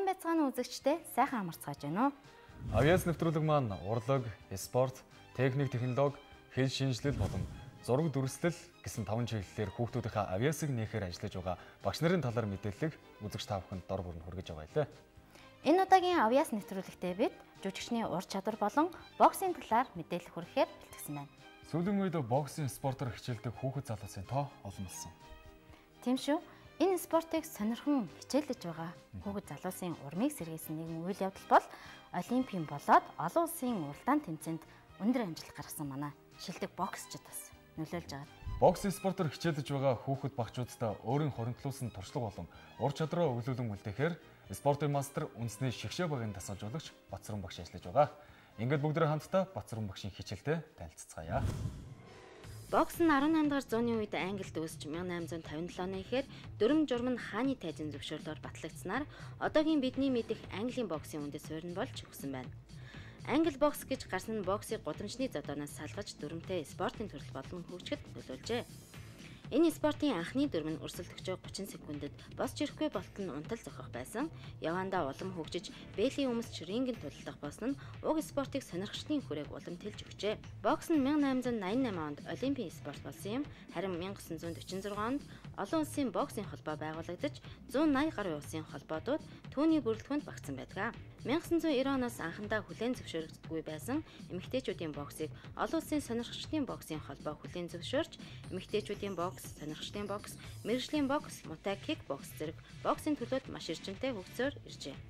Сайн байцгаана үзэгчдээ сайхан амарцгааж байна уу? Авиац нэвтрүүлэг маань урлаг, спорт, техник технологи, хэл шинжилэл болон зураг дүрслэл гэсэн таван чиглэлээр хүүхдүүдийнхээ авиасыг нээхээр ажиллаж байгаа багш нарын талаар мэдээлэл үзэгч та бүхэнд дор бүрэн хүргэж байгаа лээ. Энэ удаагийн авиас нэвтрүүлэгтээ бид жүжигчний ур чадвар болон боксийн талаар мэдээлэл хүргэхээр бэлтгэсэн байна. Сүүлийн үед боксийн спортоор хичээлдэг хүүхэд залуусын тоо олон болсон. Тийм шүү. Энэ спортыг сонирхон хичээлж байгаа хүүхэд залуусын урмыг сэргээсэн нэгэн үйл явдал бол Олимпийн болоод олон улсын уралдаан тэмцээнд өндөр амжилт гаргасан манай шилдэг боксчид бас нөлөөлж байгаа. Боксийн спортоор хичээлж байгаа хүүхэд багчуудтай өөрийн хоригдлуулсан туршлага болон ур чадраа өвлүүлэн үлдээхээр спортын мастер үндэсний шигшээ багийн дасгалжуулагч Бацран багш ажиллаж байгаа. Ингээд бүгдээ хамтдаа Бацран багшийн хичээлтэй танилццгаая. Бокс нь 18 дугаар зууны үед Англид үүсч 1857 оны ихээр дөрөм журам нь хааны тайзын зөвшөөрлөөр батлагдсанаар одоогийн бидний мэдих Английн боксын үндэс суурь нь болж өгсөн байна. Англи бокс гэж гарсан нь боксыг гудамжны зодооноос салгаж дүрмтэй спортын төрөл болон хөгжихөд нөлөөлжээ. Энэ спортын анхны дүрм нь өрсөлдөгчөө 30 секундэд бос жирэхгүй болтон унтал зохих байсан. Явандаа улам хөгжиж бэлийн өмсч рингэнд тулдах болсон нь уг спортыг сонирхчдын хүрээг уламтэлж өгчээ. Бокс нь 1888 онд олимпийн спорт болсон юм. Харин 1946 онд олон улсын боксийн холбоо байгуулагдаж 180 гаруй улсын холбоодууд түүний бүрэлдэхүүнд багтсан байдаг. 1990 оноос анхандаа хүлээн зөвшөөрөгддөггүй байсан эмэгтэйчүүдийн боксыг олон улсын сонирхчдын боксийн холбоо хүлээн зөвшөөрч эмэгтэйчүүдийн бокс сонирхчдын бокс, мэрэгжлийн бокс, мутай кикбокс зэрэг боксийн төлөвт маш эрчимтэй хөгжсөөр иржээ.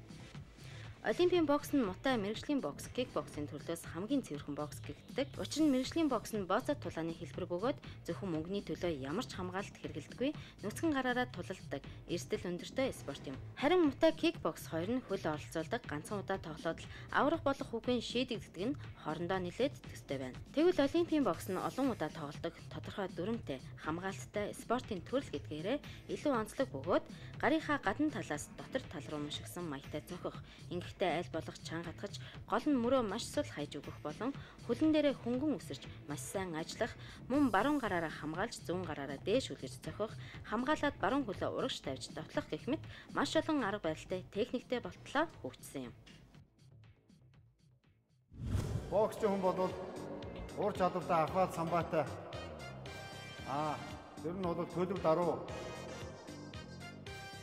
Олимпийн бокс нь мутай мэрэгжлийн бокс, кикбоксийн төрлөөс хамгийн цэвэрхэн бокс гэгддэг. Учир нь мэрэгжлийн бокс нь бооцоо тулааны хэлбэр бөгөөд зөвхөн мөнгөний төлөө ямар ч хамгаалалт хэрэгэлдэггүй нүцгэн гараараа тулалддаг эрсдэл өндөртэй спорт юм. Харин мутай кикбокс хоёр нь хөл оролцуулдаг ганцхан удаа тоглоод л аврах болох хүүгийн шийдэгддэг нь хоорондоо нэлээд төстэй байна. Тэгвэл Олимпийн бокс нь олон удаа тоглодог тодорхой дүрмтэй, хамгаалттай спортын төрөл гэдгээрээ илүү онцлог бөгөөд гарынхаа гадна талаас дотор тал руу мушигсан маягтай цохих Гэхдээ аль болох чан гатгаж гол нь мөрөө маш сул хайж өгөх болон хөлн дээрээ хөнгөн үсэрч маш сайн ажиллах, мөн баруун гараараа хамгаалж зүүн гараараа дээш үлгэж зохих, хамгаалаад баруун хөлөө урагш тавьж дотлох гэх мэт маш олон арга барилтай техниктэй болтлоо хөгжсөн юм. Боксч хүн бол ур чадвартай ахаад самбаатай. Аа ер нь бол төлөв даруу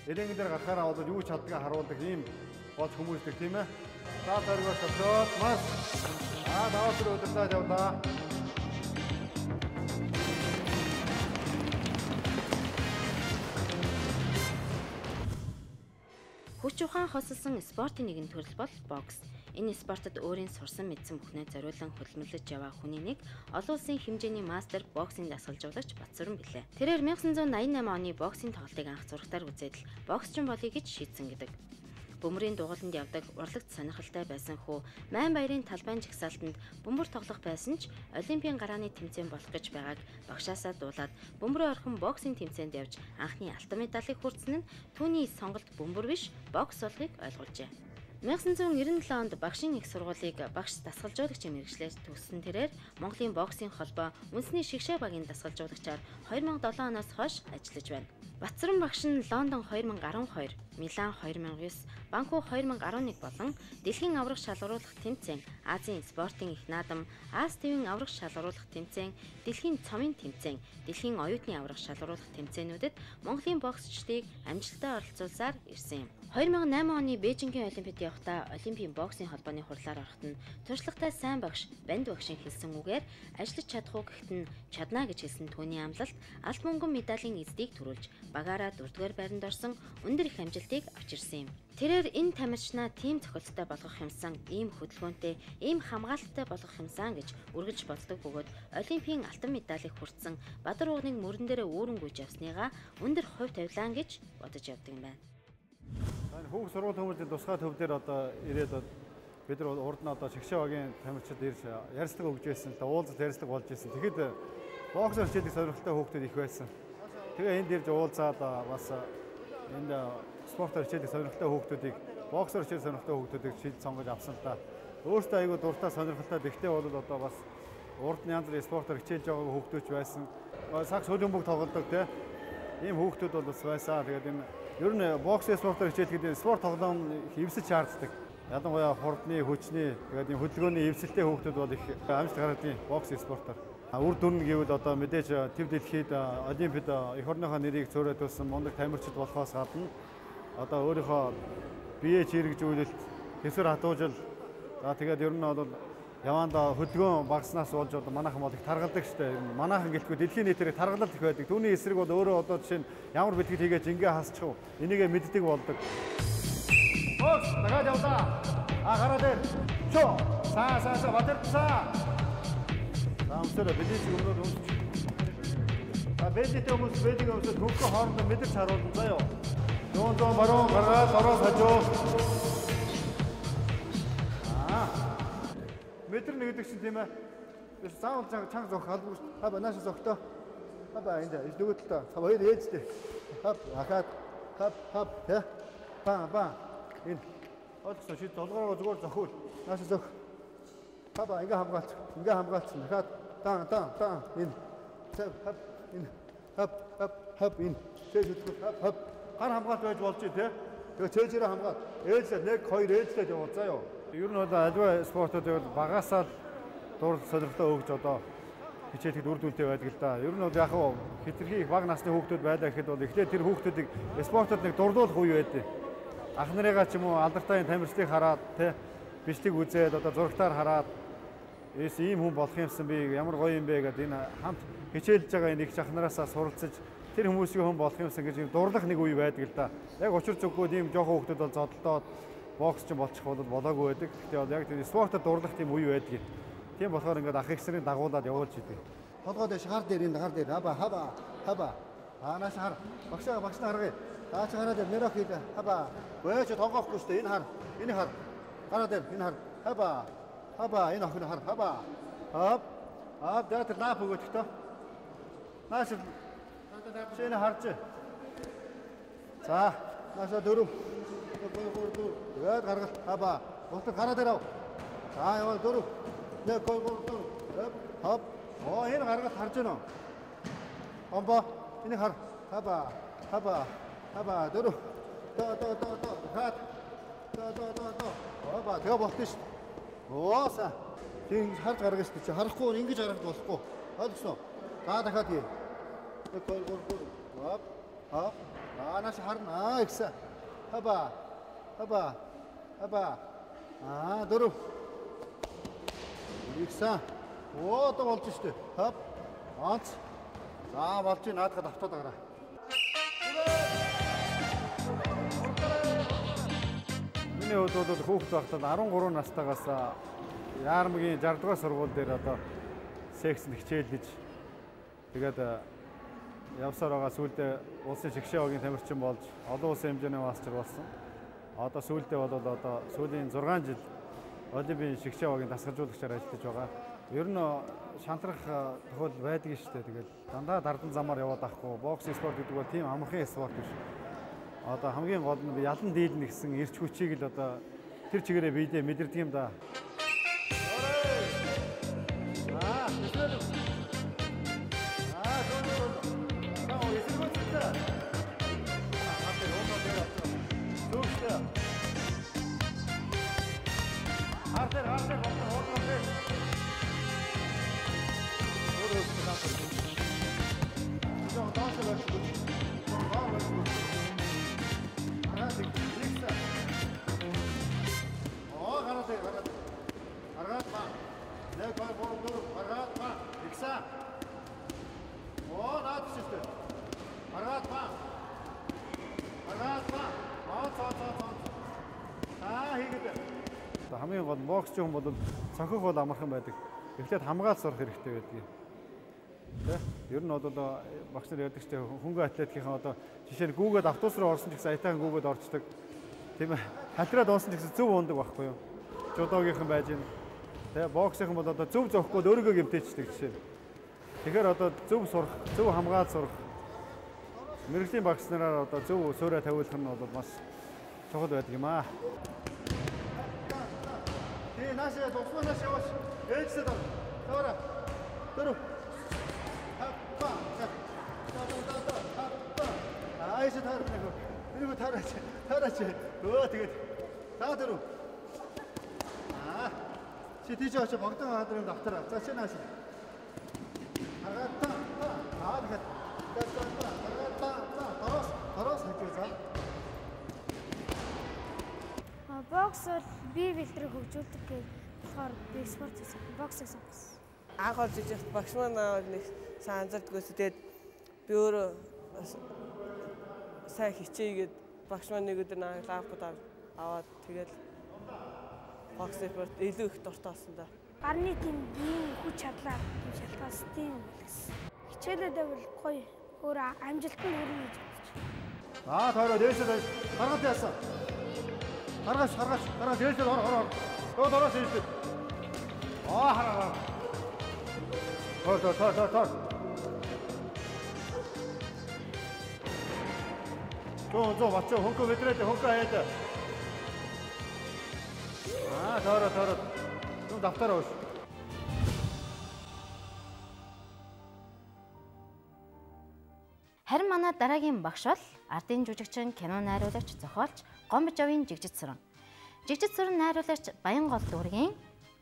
Эрэнгэн дээр гарахаараа бол юу чаддгийг харуулдаг ийм болж хүмүүстэй тийм ээ. За дөрвөөс өдрөөс маш аа даваад өдөртөө явлаа. Хүч ухаан хосолсон спортын нэгэн төрөл бол бокс. Энэ спортод өөрийн сурсан мэдсэн бүхнээ зориулан хөдөлмөрлөж яваа хүний нэг олон улсын хэмжээний мастер боксинг дасгалжуулагч Батсүрэн билээ. Тэрээр 1988 оны боксийн тоглолтыг анх зурагтаар үзээд л боксчин болъё гэж шийдсэн гэдэг бөмбөрийн дугууланд явдаг урлагт сонирхолтой байсан хүү Майн баярын талбайн жагсаалтанд бөмбөр тоглох байсан ч Олимпийн гарааны тэмцээн болох гэж байгааг багшаасаа дуулаад бөмбөрөө орхон боксing тэмцээнд явж анхны алтан медалийг хүртсэн нь түүний сонголт бөмбөр биш бокс болохыг ойлгуулжээ. 1997 онд багшийн их сургуулийг багш дасгалжуулагчийн мэрэгчлэр төгссөн тэрээр Монголын боксing холбоо үндэсний шигшээ багийн дасгалжуулагчаар 2007 оноос хойш ажиллаж байна. Батцран багш нь Лондон 2012, Милан 2009, Банку 2011 болон Дэлхийн аврах шалгаруулах тэмцээн, Азийн спортын их наадам, Аз твийн аврах шалгаруулах тэмцээн, Дэлхийн цомын тэмцээн, Дэлхийн оюутны аврах шалгаруулах тэмцээнүүдэд Монголын боксчдыг амжилттай оролцуулсаар ирсэн юм. 2008 оны Бээжингийн Олимпиад явахдаа Олимпийн боксing холбооны хурлаар ороход нь туршлагатай сайн багш Банд багшийн хэлсэн үгээр ажиллаж чадах уу гэхэд нь чадна гэж хэлсэн түүний амлалт алт мөнгөн медалийн эздийг төрүүлж багаараа дөрөвдүгээр байранд орсон өндөр их амжилтыг авчирсан юм. Тэрээр энэ тамирчнаа тим цохилттой болгох юмсан, ийм хөдөлгөөнтэй, ийм хамгаалалттай болгох юмсан гэж үргэлж боддог бөгөөд Олимпийн алтан медалийг хүртсэн Бадар уугныг мөрөн дээрээ үүрэнгүйж явсныгаа өндөр хувь тавилаан гэж бодож явдаг юм байна. Хүүхд сургууль хүмүүжлийн тусгай төв дээр одоо ирээд бид нар урд нь одоо шигшээ багийн тамирчид ирж ярилцлага өгж байсан. Уулзалт ярилцлага болж байсан. Тэгэхэд боксер хичээлийг сонирхолтой хүүхдүүд их байсан. Тэгээ энд ирж уулзаад бас энэ спортоор хичээлийг сонирхолтой хүүхдүүдийг боксоор хичээл сонирхолтой хүүхдүүдийг шийд сонгож авсан та. Өөртөө айгүй дуртай сонирхолтой бихтэй бол одоо бас урд нь янз бүрийн спортоор хичээлж байгаа хүүхдүүд ч байсан. Сакс хөлбөмбөг тоглодог те. Ийм хүүхдүүд бол бас байсан. Тэгээд энэ Ер нь бокс спортоор хичээлэхэд спорт тоглоом эвсэж шаарддаг. Ялангуяа хурдны, хүчний, тэгээд энэ хөдөлгөөний эвсэлтэй хүүхдүүд бол их амжилт гаргадаг бокс спортоор. Үр дүн гэвэл одоо мэдээж төв дэлхийд олимпиад эх орныхоо нэрийг зөөрөөд тусан мундаг тамирчид болохоос гадна одоо өөрийнхөө бие чирэгжүүлэлт, хэсвэр хатуужил за тэгээд ер нь бол яванда хөдөлгөөн багаснаас болж одоо манайхан бол их таргалдаг штэ. Манайхан гэлтгүй дэлхийн нийтээр таргалал их байдаг. Түүний эсрэг бол өөрөө одоо жишээ нь ямар бэлтгэл хийгээд ингээ хасчих уу. Энийгээ мэддэг болдог. Хөөс дахиад явлаа. А гараа дээр. Чо. Саа саа саа батэрцаа. Таамсаар бэлэж өмнөд өмсч. А бэлжтэй хүмүүс бэлэг өмсөд хөнгө хоорондоо мэдэрч харуулна заяо. Зүүн зүүн баруун гаргаад ороо хажуу. Метр нэгдэг чинь тийм ээ. Заавал чанга зөх халбгүй шүү. Хаба нааш зөхтөө. Хаба энэ нөгөө талаа. Хаба хоёр ээжтэй. Хап ахаад хап хап тэ. Ба ба энэ ойлгосон чи долгоороо зүгээр зохиул. Нааш зөх. Хаба ингээ хамгаалц. Ингээ хамгаалц. Дахиад дан дан дан энэ. Цав хап энэ. Хап хап хап энэ. Цэж хөтлөх хап хап. Гар хамгаалт байж болж тий. Тэгээ цээжээрээ хамгаал. Ээлжлээ 1 2 ээлжлээд явуул заа ёо. Ер нь бол альва спортууд бол багасаа дур сонирхлоо өгж одоо хичээлэхэд үр дүнтэй байдаг л да. Ер нь бол яг хитрхи их баг насны хүүхдүүд байлаа гэхэд бол эхлээд тэр хүүхдүүдийг спортод нэг дурлуулах үе байдаг ах нарыгаа ч юм уу алдартай тамирчдыг хараад тий бичлэг үзээд одоо зурагтаар хараад эс ийм хүн болох юмсан би ямар гоё юм бэ гэдэг энэ хамт хичээлж байгаа энэ их ах нараасаа суралцаж тэр хүмүүсийн хүн болох юмсан гэж дурлах нэг үе байдаг л да. Яг учир зүггүй ийм жоохон хүмүүс бол зодолдоод бокс ч болчих бол болоогүй байдаг. Гэхдээ бол яг тэр спортод дурлах тийм үе байдаг. Тийм болохоор ингээд ах ихсрийн дагуулад явуулж идэв. Толгой дэш гар дээр энэ гар дээр хаба хаба хаба. Аанаас хар. Багшаа багш нар харгая. Наач гараад нэрөх хийх хаба. Бөөч тонгоохгүй шүү дээ. Энэ хар. Энэ хар. Гараад энэ хар. Хаба. Хаба энэ охин хар. Хаба. Хап. Аа дээтэр наап өгөх тоо. Нааш шинэ харж. За. Нааша дөрөв. Тэгээд гаргал. Хаба. Утга гараад ирав. За яваа дөрөв. Нэг гол гол дөрөв. Хап. Оо энэ гаргал харж байна уу? Омбо. Энэ хар. Хаба. Хаба. Хаба дөрөв. Тоо тоо тоо тоо. Хат. Тоо тоо тоо тоо. Хаба тэгээ болт ш. Ооса. Тийм харж гаргаж чи харахгүй ингэж гаргаж болохгүй. Ойлгосноо. За дахиад хий. Нэг гол гол гол. Хап. Хап. Аа наш харна. Аа ихсэн. Хаба. Хаба. Хаба. Аа дөрөв. Ихсэн. Оо одоо болж штэ. Хап. Онц. За болж наадахад автаад гараа. Миний хувьд бол хүүхд байхдаа 13 настайгаас Яармгийн 60 дугаар сургууль дээр одоо секс хичээл гэж тэгээд явсаар байгаа сүүлдээ улсын шигшээ багийн тамирчин болж олон улсын хэмжээний мастер болсон. Одоо сүүлдээ бол одоо сүүлийн 6 жил Олимпийн шигшээ багийн дасгалжуулагчаар ажиллаж байгаа. Ер нь шантрах тохиол байдаг шүү дээ. Тэгээд дандаа дардан замаар яваад ахгүй. Бокс спорт гэдэг бол тийм амархан спорт биш одоо хамгийн гол нь ялан дийлнэ гэсэн эрч хүчийг л одоо тэр чигээрээ биедээ мэдэрдэг юм да. Arratma. Ne kadar bol olur. Arratma. Хамгийн гол боксч хүн бол цохих бол амархан байдаг. Эхлээд хамгаалц сурах хэрэгтэй байдаг. Тэ? Ер нь бол багш нар яадаг ч хөнгө атлетикийн одоо жишээ нь гүүгээд автобус руу орсон ч гэсэн аятайхан гүүгээд орчдөг. Тийм ээ. Хатраад унсан ч гэсэн зөв ундаг байхгүй юу? Жудогийнхан байж гин. Тэ боксийнхан бол одоо зөв зөөхгүй өөрийгөө гэмтээчдэг жишээ. Тэгэхээр одоо зөв сурах, зөв хамгаалж сурах мэрэгжлийн багш нараар одоо зөв суурай тавиулах нь бол маш чухал байдаг юм аа. Наашаа тусманаас яваач. Ээлжлээд ор. Тавара. Дөрөв. Айш таар нэг. Энийг таараач. Таараач. Өө тэгээд таа дөрөв. Аа. Чи тийч очиж богдон хаадрын давтар. За чи нааш. Харгаатаа. Аа тэгээд. Харгаатаа. Дороос. Дороос хажуу за. А бокс бол бие бэлтрийг хөгжүүлдэг гэж болохоор би спорт хийсэн. Боксыг сонгосон. Анх олж иж багш маань аа нэг сайн анзаардгүйс тэгээд би өөрөө сайн хичээгээд багш маань нэг өдөр намайг лампад аваад тэгээд бокс спорт илүү их дуртай болсон да. Гарны тийм биеийн хүч чадлаа тийм шалтгаалс тийм үлгсэн. Хичээлээд байвал гоё өөр амжилтанд хүрнэ гэж бодож. Аа таараа дээшээ гаргаад яасан. Гаргаж гаргаж гаргаж дээшээ хор хор хор. Өө дороос дээшээ. Аа хараа. Тор тор тор тор тор. Зөө зөө бачаа хонко мэдрээд хонко хаяад. Аа таараа таараа. Нүн давтараа ууш. Харин манай дараагийн багш бол ардын жүжигчин, кино найруулагч, зохиолч Гомбож авийн жигжит сүрэн. Жигжит сүрэн найруулагч Баянгол дүүргийн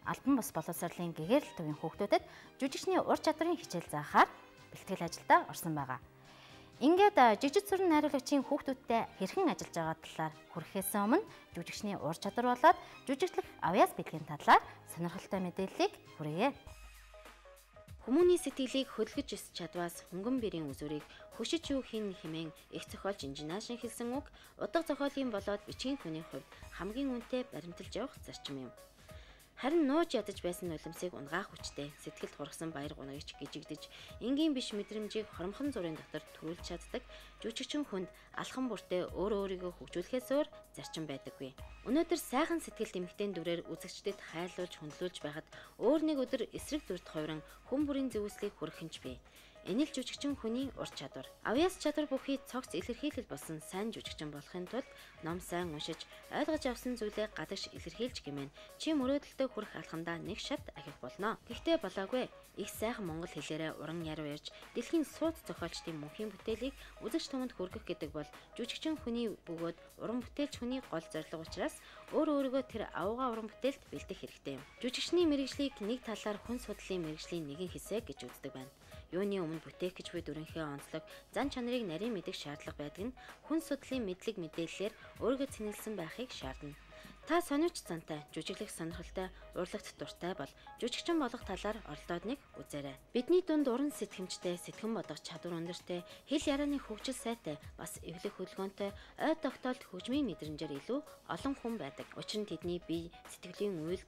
Альбан бус боловсролын гэгэрэл төвийн хүүхдүүдэд жүжигчний ур чадрын хичээл заахаар бэлтгэл ажилдаа орсон байгаа. Ингээд жижиг сүрэн найруулагчийн хүүхдүүдтэй хэрхэн ажиллаж байгаа талаар хүрэхээс өмнө жүжигчний ур чадвар болоод жүжиглэх авьяас бэлгийн талаар сонирхолтой мэдээллийг хүргэе. Хүмүүний сэтгэлийг хөдөлгөж өсч чадваас хөнгөн бэрийн үзүүрийг хөшиж юу хийн хэмээн их зохиолч инженеашин хэлсэн үг удаг зохиолын болоод бичгийн хүний хувьд хамгийн үнэтэй баримталж явах зарчим юм. Харин нууж ядаж байсан нулимсыг унгаах хүчтэй сэтгэлд хургасан баяр гунагч гжигдэж энгийн биш мэдрэмжийг хоромхон зургийн дотор төрүүлж чаддаг жүжигчин хүнд алхан бүртээ өөрөө өөрийгөө хөгжүүлэхээс өөр зарчим байдаггүй. Өнөөдөр сайхан сэтгэл эмхтэн дүрээр үзэгчдэд хайлуулж хөндлүүлж байхад өөр нэг өдөр эсрэг дүрт хувиран хүн бүрийн зөвөслийг хүрхэнч бий. Энэ л жүжигчин хүний ур чадвар. Авьяас чадвар бүхий цогц илэрхийлэл болсон сайн жүжигчин болохын тулд ном сайн уншиж, ойлгож авсан зүйлээ гадагш илэрхийлж гэмээн чи мөрөөдөлтөд хүрэх алхамдаа нэг шат ахих болно. Гэхдээ болоогүй. Их сайхан монгол хэлээрээ уран яруу ярьж, дэлхийн сууд зохиолчдын мөнхийн бүтээлийг үзэгч түмэнд хүргэх гэдэг бол жүжигчин хүний бөгөөд уран бүтээлч хүний гол зорилго учраас өөр өөрийгөө тэр авууга уран бүтээлд бэлдэх хэрэгтэй юм. Жүжигчний мэрэгжлийг нэг талаар хүн судлалын мэрэгжлийн нэгэн хэсэг гэж үздэг байна. Юуны өмнө бүтээх гэж буй дүрэнхээ онцлог, зан чанарыг нарийн мэдэх шаардлага байдаг нь хүн судлалын мэдлэг мэдээллээр өөрийгөө цэнгэлсэн байхыг шаардна. Та сониуч зантай, жүжиглэх сонирхолтой, урлагт дуртай бол жүжигчин болох талаар оролдоод нэг үзээрэй. Бидний дунд уран сэтгэмжтэй, сэтгэн бодох чадвар өндөртэй, хэл ярианы хөгжил сайтай, бас эвлэх хөдөлгөөнтэй, ой тогтоолт хөгжмийн мэдрэмжээр илүү олон хүн байдаг. Учир нь тэдний бие, сэтгэлийн үйл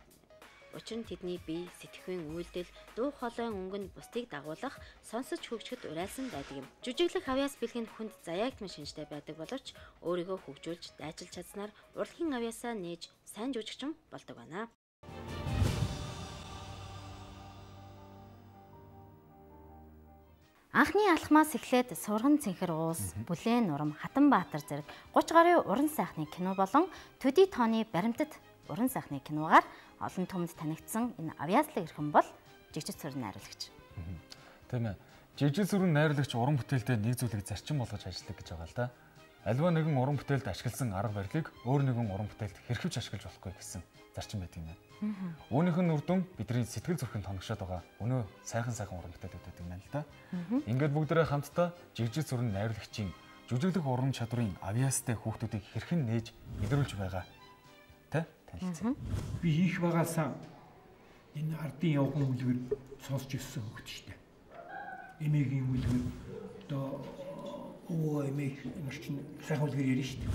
Учир нь тэдний бие, сэтгэхүйн үйлдэл, дуу хоолойн өнгөнд бусдыг дагуулах, сонсож хөгжөхөд урайлсан байдаг юм. Жүжиглэх авьяас бэлгийн хүнд заяагтмын шинжтэй байдаг боловч өөрийгөө хөгжүүлж, дайчилж чадсанаар урлагийн авьяасаа нээж сайн жүжигчин болдог байна. Анхны алхмаас эхлээд Сурган цэнхэр уус, Бүлээн нурам, Хатанбаатар зэрэг 30 гаруй уран сайхны кино болон төдий тооны баримтат уран сайхны киногаар олон түмэнд танигдсан энэ авьяаслаг эрхэм бол жижиг сүрэн найруулагч. Тийм ээ. Жижиг сүрэн найруулагч уран бүтээлдээ нэг зүйлийг зарчим болгож ажилладаг гэж байгаа л да. Альва нэгэн уран бүтээлд ашигласан арга барилыг өөр нэгэн уран бүтээлд хэрхэвч ашиглаж болохгүй гэсэн зарчим байдаг юм байна. Үүнийх нь үр дүн бидний сэтгэл зүрхэнд тоногшоод байгаа өнөө сайхан сайхан уран бүтээлүүд байдаг юм байна л да. Ингээд бүгдээрээ хамтдаа жижиг сүрэн найруулагчийн жүжиглэх уран чадрын авиастай хүүхдүүдийг хэрхэн нээж илрүүлж байгаа танилцсан. Би хийх байгаасаа энэ ардын явган үлгэр сонсч ирсэн хөгт штэ. Эмээгийн үлгэр одоо өө эмээг ямар ч сайхан үлгэр ярина штэ.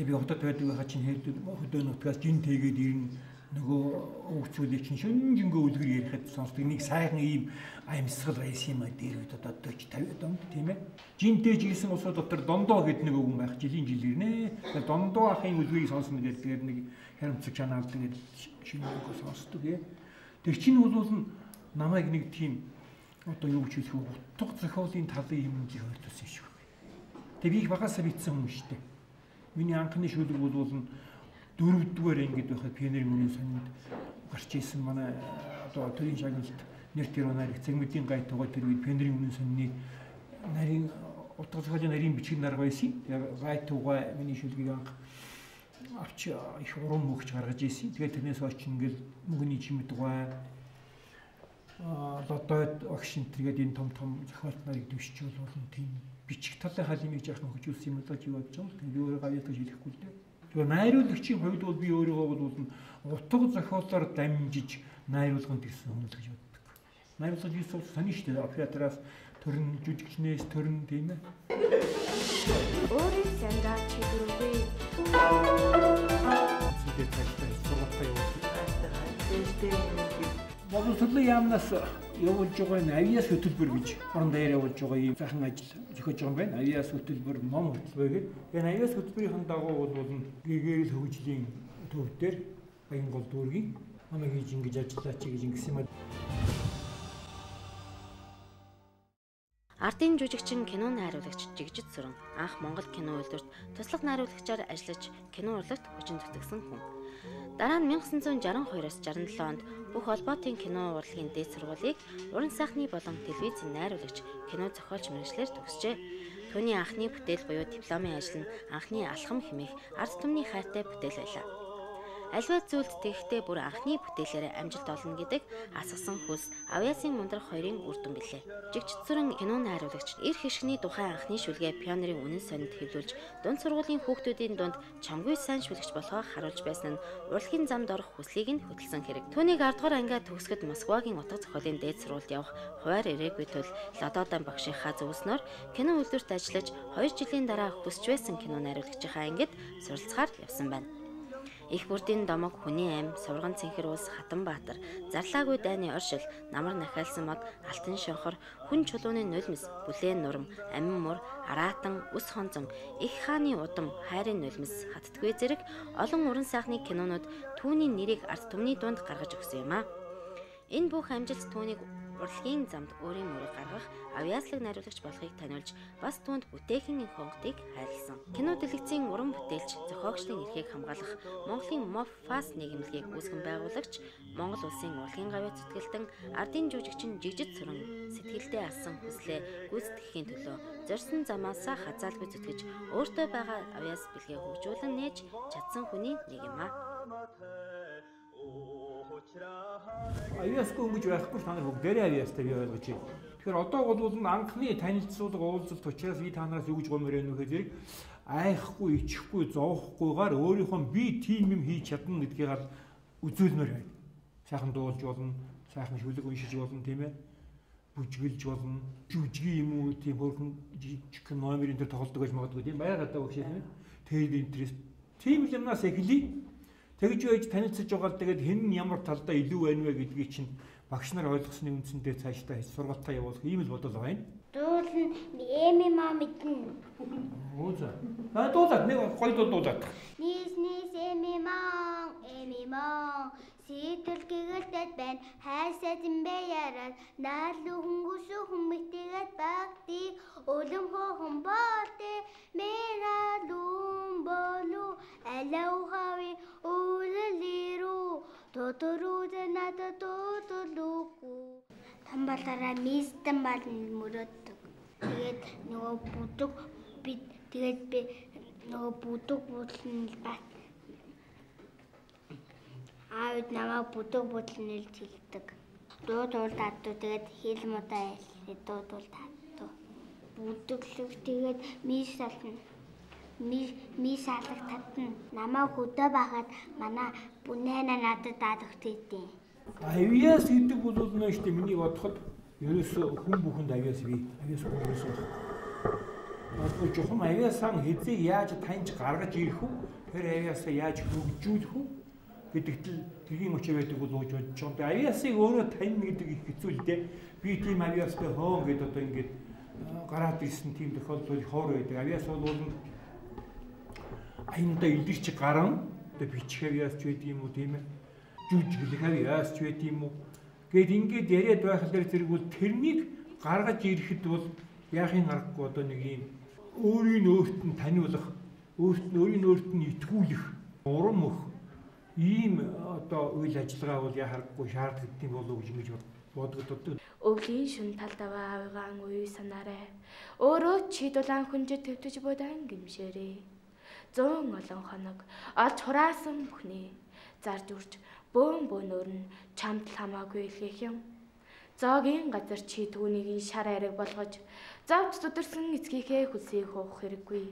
Би хотод байдаг байхад чинь хөдөө нутгаас жин тэгээд ирнэ нөгөө өвчүүлээ чинь шүнжэнгөө үлгэр ярихад сонсдог нэг сайхан ийм аимсгал байсан юм а дээр үед одоо 40 50 донд тийм ээ. Жинтэй жисэн усууд дотор дондоо гэдэг нэг үг байх жилийн жил ирнэ. Тэгэхээр дондоо ахын үлгэрийг сонсно гэдэг нэг харимцаг чанаалд ингээд шинээгөө сонсдог ээ. Тэр чинь бол намайг нэг тийм одоо юу гэж хэлэх вэ? Утга зохиолын талын жиг ойлгосон шүү. Тэгээ би их багасаа битсэн хүн шүү дээ. Миний анхны шүлэг бол дөрөвдүгээр ангид байхад пионерын үнийн сонинд гарч исэн манай одоо төрийн шагналт нэр тэр нарыг цэгмэдийн гай тогоо тэр үед пионерын үнийн сонины нарийн утга зохиолын нарийн бичиг нар байсан. Гай тугай миний шүлгийг анх авч их уран мөгч гаргаж ийсэн. Тэгээд тэрнээс хойш ингээл мөнгөний чимэд тугай лодойд огшин тэргээд энэ том том зохиолт нарыг дэвшиж болон тийм бичих талынхаа лимийг жаахан хөгжүүлсэн юм даа чи бодож байгаа. Тэгээд өөрөө гавьяа гэж хэлэхгүй л дээ. Тэгэхээр найруулагчийн хувьд бол би өөрийгөө бол утга зохиолоор дамжиж найруулганд гэсэн хүн л гэж боддог. Найруулга гэсэн бол сони шүү дээ. Оператораас төрн жүжигчнээс төрн тийм ээ. Өөрийн сандаа чиглэлгүй. Зүгээр цагтаа сургалтаа явуулдаг. Боловсролын яамнаас явуулж байгаа энэ авиас хөтөлбөр гэж орон дээр явуулж байгаа ийм сайхан ажил зохиож байгаа юм байна. Авиас хөтөлбөр, ном хөтөлбөр гэдэг. Энэ авиас хөтөлбөрийн дагуу бол гэгэрэл хөгжлийн төв дээр баян гол дүүргийн манай хийж ингэж ажиллаач гэж ингэсэн юм. Ардын жүжигчин кино найруулагч Жигжид Сүрэн анх Монгол кино үйлдвэрт туслах найруулагчаар ажиллаж кино урлагт хүчин зүтгэсэн хүн. Дараа нь 1962-оос 67 онд бүх холбоотын кино урлагийн дээд сургуулийг уран сайхны болон телевизийн найруулагч, кино зохиолч мэргэжлэр төгсжээ. Түүний анхны бүтээл буюу дипломын ажил нь анхны алхам хэмээх арт түмний хайртай бүтээл байлаа. Альва зүйлд тэгэхдээ бүр анхны бүтээлээр амжилт олно гэдэг асгасан хүс Авьяасын мундрах хоёрын үр дүн билээ. Жигчцүрэн кино найруулагч эр хишгний тухай анхны шүлгээ пионерын үнэн сонинд хэвлүүлж дунд сургуулийн хүүхдүүдийн дунд чамгүй сайн шүлгч болохоо харуулж байсан нь урлагийн замд орох хүслийг нь хөтөлсөн хэрэг. Түүнийг 10 дугаар ангиа төгсгöd Москвагийн утга зохиолын дээд сургуульд явах хуваар ирээгүй тул Лододан багшийнхаа зөвснөөр кино үйлдвэрт ажиллаж 2 жилийн дараа хүсч байсан кино найруулагчийнхаа ангид суралцахаар явсан байна. Их бүрдийн домог хүний ам, сурган цэнхэр улс Хатанбаатар, зарлаагүй дайны оршил, намар нахиалсан мод, алтан шонхор, хүн чулууны нулимс, бүлээн нурам, амин мур, араатан, ус хонзон, их хааны удам, хайрын нулимс, хаттдгүй зэрэг олон уран сайхны кинонууд түүний нэрийг арт түмний дунд гаргаж өгсөн юм а. Энэ бүх амжилт түүнийг урлагийн замд өөрийн мөрийг гаргах авьяаслаг найруулагч болохыг таниулж бас түүнд бүтээхэн их хонготыг хайрлсан. Кино дэлгэцийн уран бүтээлч, зохиогчдын эрхийг хамгаалах Монголын Моффас нийгэмлэгийг үүсгэн байгуулагч, Монгол улсын урлагийн гавьяа зүтгэлтэн ардын жүжигчин жижиг сүрэн сэтгэлдээ алсан хүслээ гүйцэтгэхийн төлөө зорьсон замаасаа хазаалгүй зүтгэж өөртөө байгаа авьяас бэлгээ хөгжүүлэн нээж чадсан хүний нэг юм аа. Авиасгүй өнгөж байхгүй та нар бүгдээрээ авиастай би ойлгож байна. Тэгэхээр одоо бол анхны танилцуулга уулзалт учраас би та нараас юу гэж байна вэ гэхээр айхгүй, ичихгүй, зоохгүйгээр өөрийнхөө би тийм юм хийж чадна гэдгийг үзүүлмээр байна. Сайхан дуулж болно, сайхан шүлэг уншиж болно тийм ээ. Бүжгэлж болно, жүжиг юм уу тийм хөрхөн жижиг номерын дээр тоглодог гэж магадгүй тийм байгаад одоо багш тийм. Тэр интерес тийм юмнаас эхлэе Тэгж байж танилцж байгаа л тэгээд хэн нь ямар талдаа илүү байна вэ гэдгийг чинь багш нар ойлгосны үндсэндээ цаашдаа сургалтаа явуулах ийм л бодол байна. Дуулна. Эми маа мэднэ. Оо за. А дуулаад. Нэг гоё дуулаад. Nis nis эми маа эми маа Сэтэл гэгээлтэд байна. Хайсаа зэмбэ яраад наалу хөнгөсө хүмүүтэйгээд багти өлөм хохон бооте мералум болу. Алаухави үлэлиру тоторууд надад тоторлуку тамбалаараа мистэн бал мөрөөддөг тэгээд нөгөө бүдэг би тэгээд би нөгөө бүдэг бүдлэн бат аавд намайг бүдэг бүдэл нэлж хэлдэг. Дуу туул татдуу тэгээд хэл мудаа дуу туул татдуу. Бүдэглэг тэгээд мис салтна. Мис мис алах татна. Намайг хөдөө байхад манай бүнэна надад даадах тийтээ. Авиас гэдэг бол нөө штэ миний бодоход ерөөсөө хүн бүхэнд авиас бий. Авиас хүмүүс байна. Одоо жоохон авиасан хизээ яаж таньж гаргаж ирэх үү? Тэр авиасаа яаж хөгжүүлэх үү? гэдэгт л тэргийн өчөө байдаг бол ууж бодож байгаа. Тэгээ авиасыг өөрөө тань гэдэг их хэцүү л дээ. Би тийм авиастай хоон гэдээ одоо ингээд гараад ирсэн тийм тохиолдол хоор байдаг. Авиас бол аянда илэрч гарan одоо бичих авиас ч байдаг юм уу тийм ээ. Жүжиглэх авиас ч байдаг юм уу. Гэт ингээд яриад байх л зэрэг бол тэрнийг гаргаж ирэхэд бол яахын аргагүй одоо нэг юм өөрийн өөрт нь таниулах, өөрт нь өөрийн өөрт нь итгүүлэх, урам өгөх ийм одоо үйл ажиллагаа бол яхахгүй шаардлагатай болов уу гэж ингэж бодогддог. Өвлийн шүн талдаваа авигаан үе санаарай. Өөрөө чи дулаан хүнжид төвтөж бодан гимшээрээ. Зүүн олон хоног олж хураасан бүхний зарж үрж бөөн бөөнөр нь чамд хамаагүй илгээх юм. Зоогийн газар чи түүнийг шар ариг болгож завж зүдэрсэн эцгийнхээ хүсийг хоох хэрэггүй.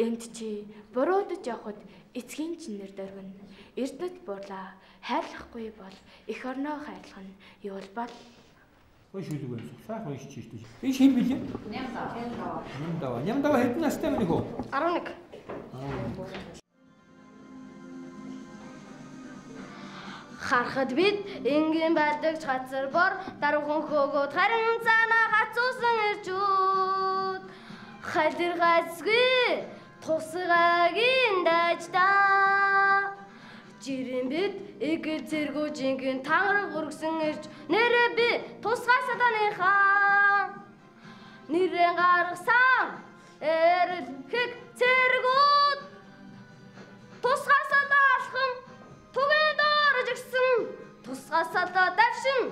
Энд чи буруудаж явхад эцгийн чинээр дөрвөн. Эрдэт бурлаа хайрлахгүй бол эх орноо хайрлах нь юу бол Хөөе шүлэг байсан. Сайхан чийж дээ. Энэ шин билээ? Нямдаа. Нямдаа. Нямдаа хэдэн настай мэнийх үү? 11. Харахад бид энгийн байдагч газар бор даруухан хөөгөөд харин цаанаа хацуусан иржүүд хайлэр гацгүй тусгагийн дажда жирэн бид эгэл зэргүү жингэн тангараг өргсөн ирж нэрэ би тусгай сатаныхаа нэрэн гаргасан эрэлхэг зэргүүд тусгай сатаа алхам түгээн доорж гисэн тусгай сатаа давшин.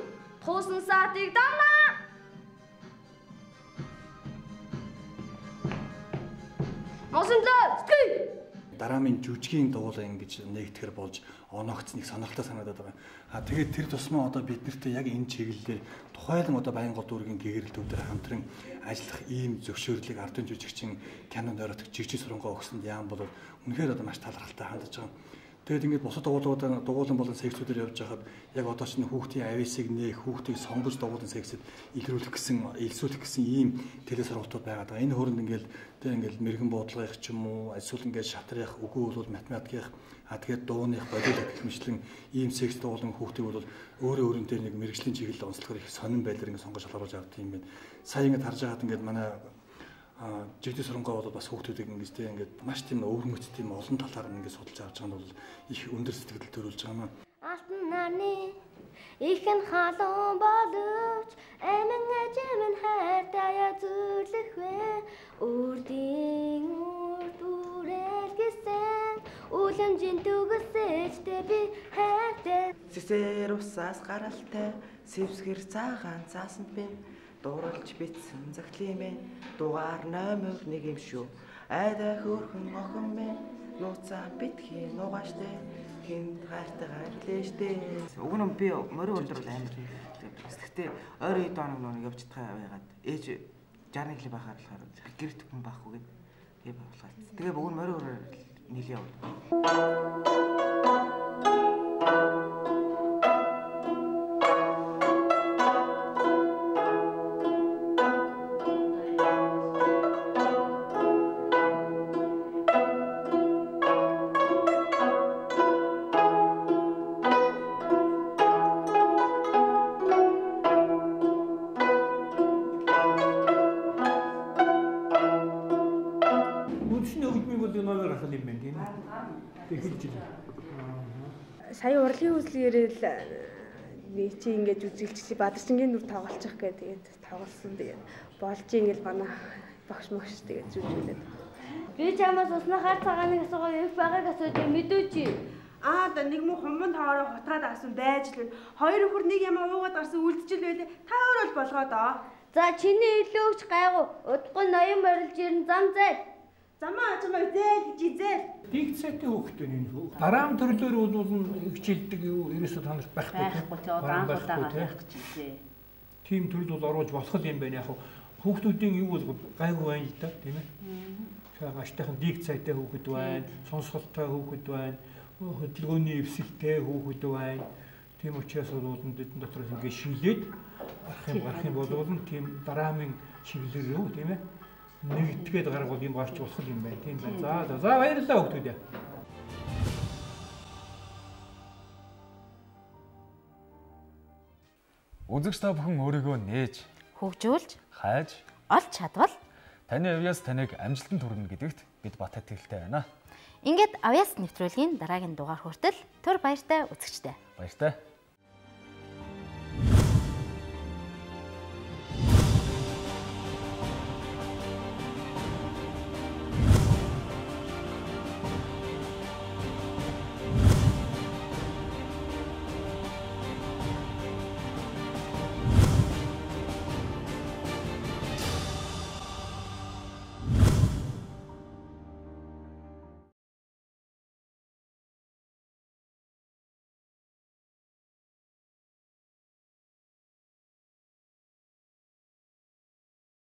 Туусан саатыг дамнаа Мосонлоо зүтгэе дараамын жүжигийн дуулаа ингэж нэгтгэр болж оногцныг сонирхолтой санагдаад байгаа. А тэгээд тэр тусмаа одоо бид нартэй яг энэ чиглэлээр тухайлан одоо Баянгол дүүргийн гэгэрэлтүүдээр хамтран ажиллах ийм зөвшөөрлийг ардын жүжигчин кинонд оройдог жижиг сурангаа өгсөнд яам бол үнэхээр одоо маш талархалтай хандж байгаа. Тэгээд ингээд бусад дугуулгуудаа дугуулan болон сексүүдээр явж байхад яг одоо ч хүүхдийн ависыг нээх, хүүхдийг сонгож дугуулan сексэд илрүүлэх гэсэн, илсүүлэх гэсэн ийм теле сургалтууд байгаад байгаа. Энэ хөрөнд ингээд тэг ингээд мэрэгэн бодлогын ч юм уу, эсвэл ингээд шатрах, үгүй бол математикийн а тэгээд дууных бодит гэх мэтлэн ийм секс дугуулan хүүхдийг бол өөрөө өөрөнтэй нэг мэрэгжлийн чиглэл онцлохоор их сонирн байдлаар ингээд сонгож шалгаруулж авдаг юм байна. Сая ингээд харж байгаад ингээд манай жигдээ сурангаа бол бас хүүхдүүдийг ингэж тийм ингээд маш тийм өвөрмөц тийм олон талаар ингээд судалж авч байгаа нь бол их өндөр сэтгэл төрүүлж байгаа маа. Алтан нарны ихэн халуун боловч амин ажимэн хайртая зүрлэх вэ? Үрдийн үрд үрэл гэсэн үлэмжийн түгэсэлтэй би хайртай. Сэсэр усаас гаралтай сэвсгэр цагаан цаасанд би дууралж битсэн загтлимэ дугаар номер 1 юм шүү. Айда хөөрхөн охин мэ. Нууцаа битгий нугааштай хинт гайтайгаар лээштэй уг нь би морин өндөр амар гэхдээ ойр үед оног нэг явж чадхаа байгаад ээж 61 лиг байхаар болохоор гэрт хүн байхгүй гээд тэгээ болохоо тэгээ нь морин өрөөр нийлээ. яваад нэг чи ингэж үзэлчli бадарчингийн нүр тоглолцох гэдэг тэгээд тоглосон. Тэгээд болж ингэж манай багш магш тэгээд зүжүүлээд би чамаас усны хар цагааны асуугаа их байгааг асууж мэдүүч Аа да нэг муу хумбан тоороо хутгаад асан байж л хоёр өхөр нэг юм уугаад гарсан үлдчихэл байлээ. Та өөрөө л болгоо доо. За чиний илүүгч гайгүй. Удахгүй ноён морилж ирэн зам зай. Замаа чамаа зээл гэж зээл. Дигцэтэй хөөхтэй энэ хөө. Дараам төрлөөр бол хичээлдэг юу ерөөсөө танаас байхгүй. Байхгүй тий одоо анхудаага байх гэж тий. Тим төрөл бол оруулж болох юм байна яг хүүхдүүдийн юу бол гайгүй байна л да тийм ээ. Тэгэхээр аштайхан дигцэтэй хөөхд байна, сонсголтой хөөхд байна, хөдөлгөөний эвсэлтэй хөөхд байна. Тийм учраас бол бидний дотроос ингээд шилээд арах юм гарах юм бол тийм дараамын чиглэлээр юу тийм ээ нэгдгээд гаргуул юм гарч болох юм байна. Тийм байна. За за баярлалаа хүүхдүүд. Үзэгч та бүхэн өөрийгөө нээж, хөгжүүлж, хайж, олж чадвал таны авьяас таныг амжилтанд хүрнэ гэдэгт бид бат итгэлтэй байна. Ингээд авьяас нэвтрүүлгийн дараагийн дугаар хүртэл төр баяртай үзэгчтэй. Баяртай.